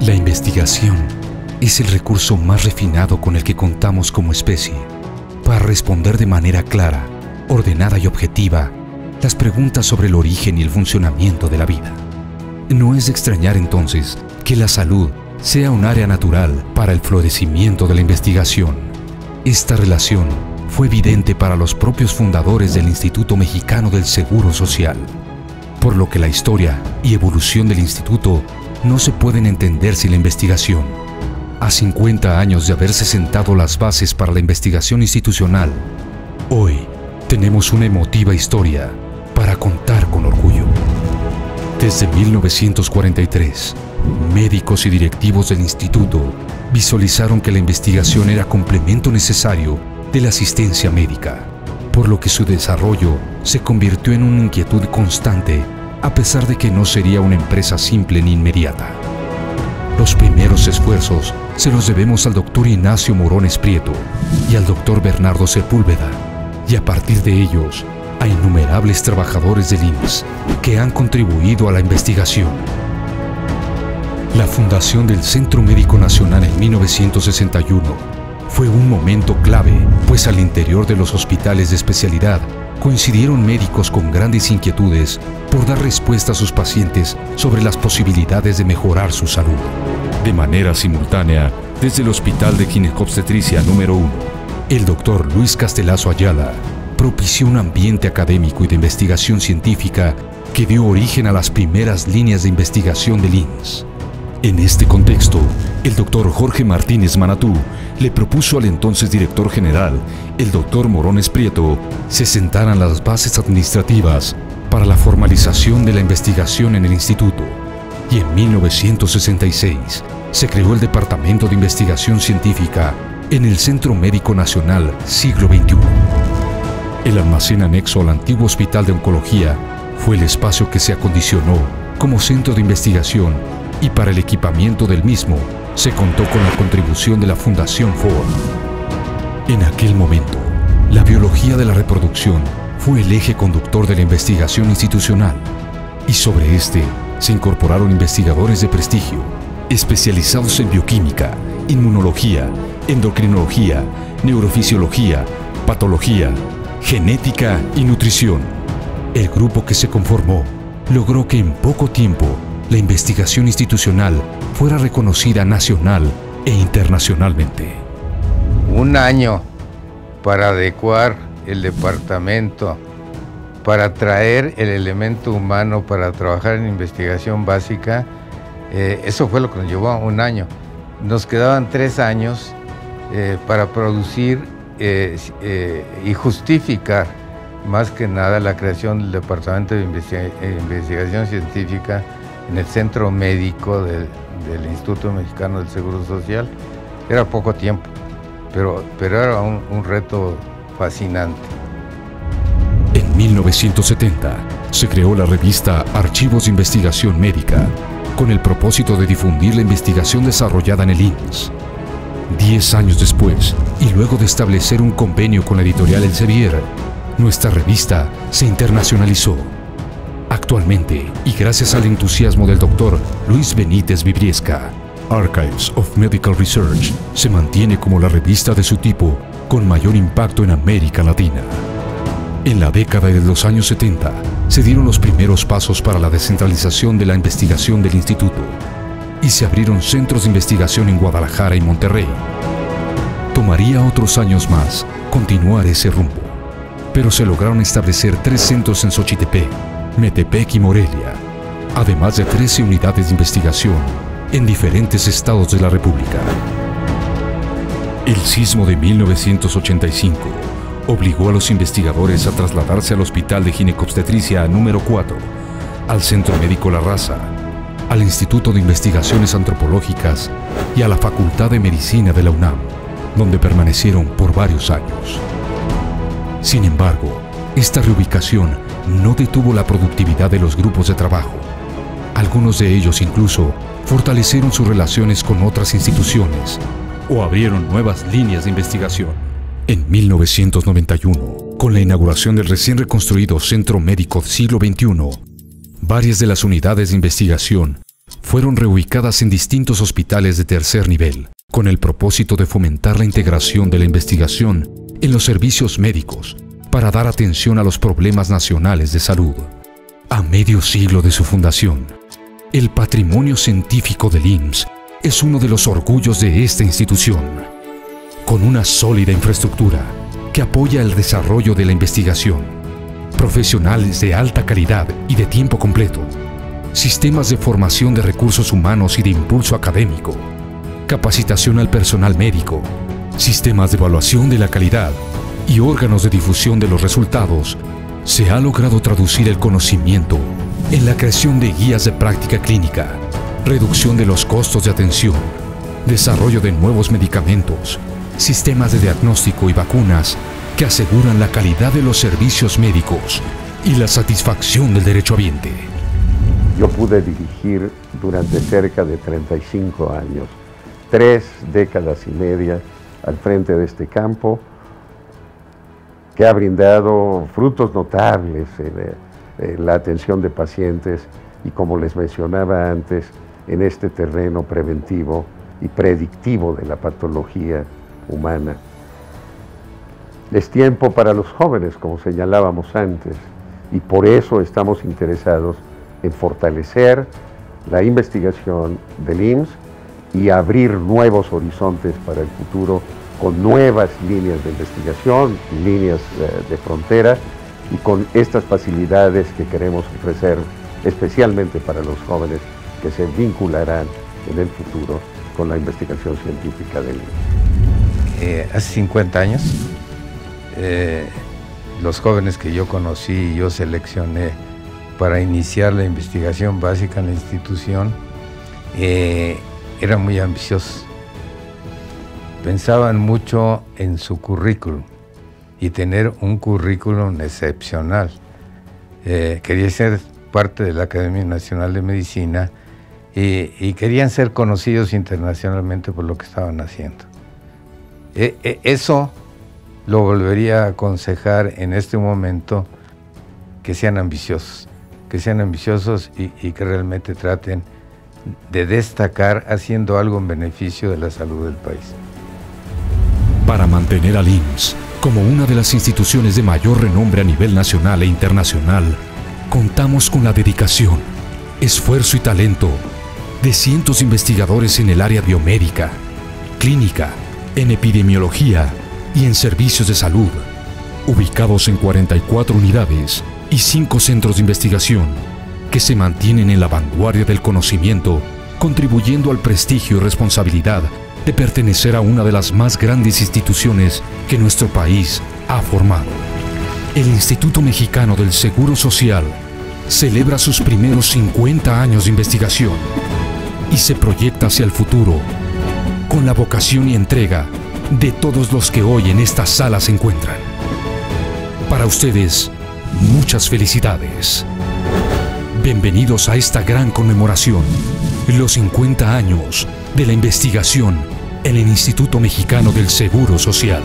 La investigación es el recurso más refinado con el que contamos como especie para responder de manera clara, ordenada y objetiva las preguntas sobre el origen y el funcionamiento de la vida. No es de extrañar entonces que la salud sea un área natural para el florecimiento de la investigación. Esta relación fue evidente para los propios fundadores del Instituto Mexicano del Seguro Social, por lo que la historia y evolución del instituto no se pueden entender sin la investigación. A 50 años de haberse sentado las bases para la investigación institucional, hoy tenemos una emotiva historia para contar con orgullo. Desde 1943, médicos y directivos del instituto visualizaron que la investigación era complemento necesario de la asistencia médica, por lo que su desarrollo se convirtió en una inquietud constante a pesar de que no sería una empresa simple ni inmediata. Los primeros esfuerzos se los debemos al doctor Ignacio Morones Prieto y al doctor Bernardo Sepúlveda, y a partir de ellos a innumerables trabajadores del IMSS que han contribuido a la investigación. La fundación del Centro Médico Nacional en 1961 fue un momento clave, pues al interior de los hospitales de especialidad coincidieron médicos con grandes inquietudes por dar respuesta a sus pacientes sobre las posibilidades de mejorar su salud. De manera simultánea, desde el Hospital de Ginecobstetricia número 1, el doctor Luis Castelazo Ayala propició un ambiente académico y de investigación científica que dio origen a las primeras líneas de investigación del INS. En este contexto, el doctor Jorge Martínez Manatú le propuso al entonces director general, el doctor Morones Prieto, se sentaran las bases administrativas para la formalización de la investigación en el instituto. Y en 1966 se creó el Departamento de Investigación Científica en el Centro Médico Nacional Siglo XXI. El almacén anexo al antiguo Hospital de Oncología fue el espacio que se acondicionó como centro de investigación y para el equipamiento del mismo se contó con la contribución de la Fundación Ford. En aquel momento, la biología de la reproducción fue el eje conductor de la investigación institucional y sobre este se incorporaron investigadores de prestigio, especializados en bioquímica, inmunología, endocrinología, neurofisiología, patología, genética y nutrición. El grupo que se conformó logró que en poco tiempo la investigación institucional fuera reconocida nacional e internacionalmente. Un año para adecuar el departamento, para traer el elemento humano para trabajar en investigación básica, eh, eso fue lo que nos llevó un año. Nos quedaban tres años eh, para producir eh, y justificar más que nada la creación del Departamento de Investigación Científica en el centro médico del, Instituto Mexicano del Seguro Social. Era poco tiempo, pero, pero era un, reto fascinante. En 1970 se creó la revista Archivos de Investigación Médica con el propósito de difundir la investigación desarrollada en el IMSS. Diez años después, y luego de establecer un convenio con la editorial Elsevier, nuestra revista se internacionalizó Actualmente, y gracias al entusiasmo del doctor Luis Benítez Vibriesca, Archives of Medical Research se mantiene como la revista de su tipo con mayor impacto en América Latina. En la década de los años 70 se dieron los primeros pasos para la descentralización de la investigación del instituto y se abrieron centros de investigación en Guadalajara y Monterrey. Tomaría otros años más continuar ese rumbo, pero se lograron establecer tres centros en Xochitepec, Metepec y Morelia, además de 13 unidades de investigación en diferentes estados de la República. El sismo de 1985 obligó a los investigadores a trasladarse al Hospital de Ginecobstetricia número 4, al Centro Médico La Raza, al Instituto de Investigaciones Antropológicas y a la Facultad de Medicina de la UNAM, donde permanecieron por varios años. Sin embargo, esta reubicación no detuvo la productividad de los grupos de trabajo. Algunos de ellos incluso fortalecieron sus relaciones con otras instituciones o abrieron nuevas líneas de investigación. En 1991, con la inauguración del recién reconstruido Centro Médico Siglo XXI, varias de las unidades de investigación fueron reubicadas en distintos hospitales de tercer nivel, con el propósito de fomentar la integración de la investigación en los servicios médicos para dar atención a los problemas nacionales de salud. A medio siglo de su fundación, el patrimonio científico del IMSS es uno de los orgullos de esta institución, con una sólida infraestructura que apoya el desarrollo de la investigación, profesionales de alta calidad y de tiempo completo, sistemas de formación de recursos humanos y de impulso académico, capacitación al personal médico, sistemas de evaluación de la calidad y órganos de difusión de los resultados, se ha logrado traducir el conocimiento en la creación de guías de práctica clínica, reducción de los costos de atención, desarrollo de nuevos medicamentos, sistemas de diagnóstico y vacunas que aseguran la calidad de los servicios médicos y la satisfacción del derecho derechohabiente. Yo pude dirigir durante cerca de 35 años, tres décadas y media al frente de este campo, que ha brindado frutos notables en, la atención de pacientes y como les mencionaba antes, en este terreno preventivo y predictivo de la patología humana. Es tiempo para los jóvenes, como señalábamos antes, y por eso estamos interesados en fortalecer la investigación del IMSS y abrir nuevos horizontes para el futuro con nuevas líneas de investigación, líneas eh, de frontera y con estas facilidades que queremos ofrecer especialmente para los jóvenes que se vincularán en el futuro con la investigación científica del eh, hace 50 años, eh, los jóvenes que yo conocí y yo seleccioné para iniciar la investigación básica en la institución eh, eran muy ambiciosos. Pensaban mucho en su currículum y tener un currículum excepcional. quería ser parte de la Academia Nacional de Medicina y, querían ser conocidos internacionalmente por lo que estaban haciendo. E, e, eso lo volvería a aconsejar en este momento que sean ambiciosos, que sean ambiciosos y que realmente traten de destacar haciendo algo en beneficio de la salud del país. Para mantener al IMSS como una de las instituciones de mayor renombre a nivel nacional e internacional, contamos con la dedicación, esfuerzo y talento de cientos investigadores en el área biomédica, clínica, en epidemiología y en servicios de salud, ubicados en 44 unidades y 5 centros de investigación que se mantienen en la vanguardia del conocimiento, contribuyendo al prestigio y responsabilidad de pertenecer a una de las más grandes instituciones que nuestro país ha formado. El Instituto Mexicano del Seguro Social celebra sus primeros 50 años de investigación y se proyecta hacia el futuro con la vocación y entrega de todos los que hoy en esta sala se encuentran. Para ustedes, muchas felicidades. Bienvenidos a esta gran conmemoración, los 50 años de la investigación en el Instituto Mexicano del Seguro Social.